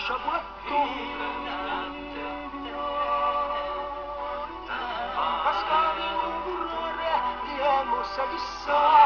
sciaguato cascare un burrore di emosa chissà